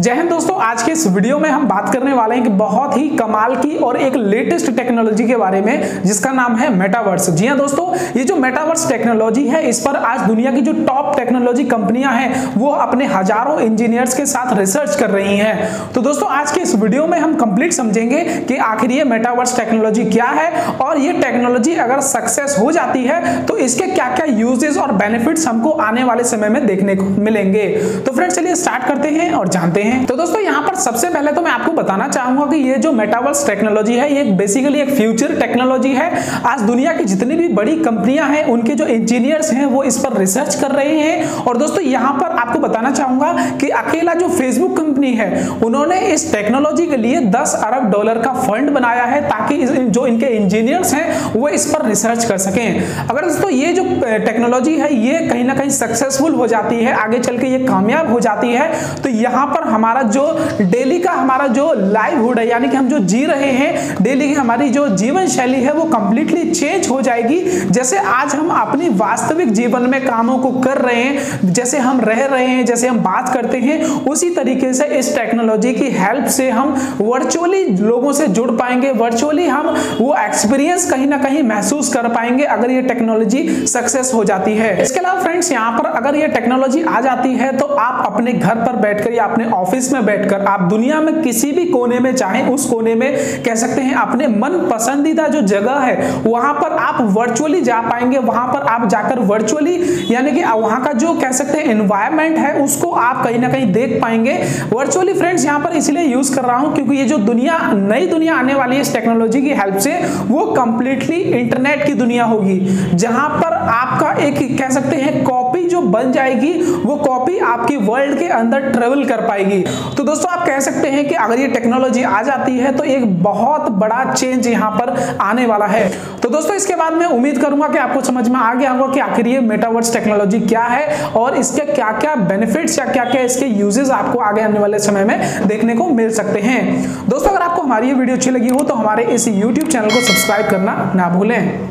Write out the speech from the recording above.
जय हिंद दोस्तों, आज के इस वीडियो में हम बात करने वाले हैं कि बहुत ही कमाल की और एक लेटेस्ट टेक्नोलॉजी के बारे में, जिसका नाम है मेटावर्स जी हाँ दोस्तों, ये जो मेटावर्स टेक्नोलॉजी है, इस पर आज दुनिया की जो टॉप टेक्नोलॉजी कंपनियाँ हैं, वो अपने हज़ारों इंजीनियर्स के साथ रिसर्च कर रही हैं। तो दोस्तों, आज के इस वीडियो में हम कंप्लीट समझेंगे कि आखिर ये मेटावर्स टेक्नोलॉजी क्या है, और ये टेक्नोलॉजी अगर सक्सेस हो जाती है तो इसके क्या क्या यूजेस और बेनिफिट्स हमको आने वाले समय में देखने को मिलेंगे। तो फ्रेंड्स चलिए स्टार्ट करते हैं और जानते हैं तो दोस्तों, यहाँ पर सबसे पहले तो मैं आपको बताना चाहूँगा कि ये जो मेटावर्स टेक्नोलॉजी है, ये बेसिकली एक फ्यूचर टेक्नोलॉजी है। आज दुनिया की जितनी भी बड़ी कंपनियाँ हैं, उनके जो इंजीनियर्स हैं, वो इस पर रिसर्च कर रहे हैं। और दोस्तों, यहाँ पर आपको बताना चाहूँगा कि अकेला जो फेसबुक कंपनी है, उन्होंने इस टेक्नोलॉजी के लिए 10 अरब डॉलर का फंड बनाया है ताकि जो इनके इंजीनियर्स हैं, वो इस पर रिसर्च कर सकें। अगर दोस्तों, ये जो टेक्नोलॉजी है, ये कहीं ना कहीं सक्सेसफुल हो जाती है, आगे चल के ये कामयाब हो जाती है तो यहाँ पर हमारा जो डेली का हमारा जो लाइवहुड है, यानी कि हम जो जी रहे हैं, डेली की हमारी जो जीवन शैली है, वो कंप्लीटली चेंज हो जाएगी। जैसे आज हम अपनी वास्तविक जीवन में कामों को कर रहे हैं, जैसे हम रह रहे हैं, जैसे हम बात करते हैं, उसी तरीके से इस टेक्नोलॉजी की हेल्प से हम वर्चुअली लोगों से जुड़ पाएँगे। वर्चुअली हम वो एक्सपीरियंस कहीं ना कहीं महसूस कर पाएँगे अगर ये टेक्नोलॉजी सक्सेस हो जाती है। इसके अलावा फ्रेंड्स यहाँ पर अगर ये टेक्नोलॉजी आ जाती है तो आप अपने घर पर बैठकर या अपने ऑफ़िस में बैठकर आप दुनिया में किसी भी कोने में चाहे उस कोने में कह सकते हैं अपने मन पसंदीदा जो जगह है, वहाँ पर आप वर्चुअली जा पाएँगे, वहाँ पर आप जाकर वर्चुअली यानी कि वहाँ का जो कह सकते हैं एनवायरमेंट है, उसको आप कहीं ना कहीं देख पाएँगे। वर्चुअली फ्रेंड्स यहाँ पर इसलिए यूज़ कर रहा हूँ क्योंकि ये जो दुनिया, नई दुनिया आने वाली है इस टेक्नोलॉजी की हेल्प से, वो कंप्लीटली इंटरनेट की दुनिया होगी। जहाँ पर आपका एक कह सकते हैं कॉपी जो बन जाएगी, वो कॉपी आपकी वर्ल्ड के अंदर ट्रेवल कर पाएगी। तो दोस्तों, आप कह सकते हैं कि अगर ये टेक्नोलॉजी आ जाती है तो एक बहुत बड़ा चेंज यहाँ पर आने वाला है। तो दोस्तों, इसके बाद मैं उम्मीद करूँगा कि आपको समझ में आ गया होगा कि आखिर ये मेटावर्स टेक्नोलॉजी क्या है और इसके क्या क्या बेनिफिट्स या क्या क्या इसके यूजेस आपको आगे आने वाले समय में देखने को मिल सकते हैं। दोस्तों, अगर आपको हमारी ये वीडियो अच्छी लगी हो तो हमारे इस यूट्यूब चैनल को सब्सक्राइब करना ना भूलें।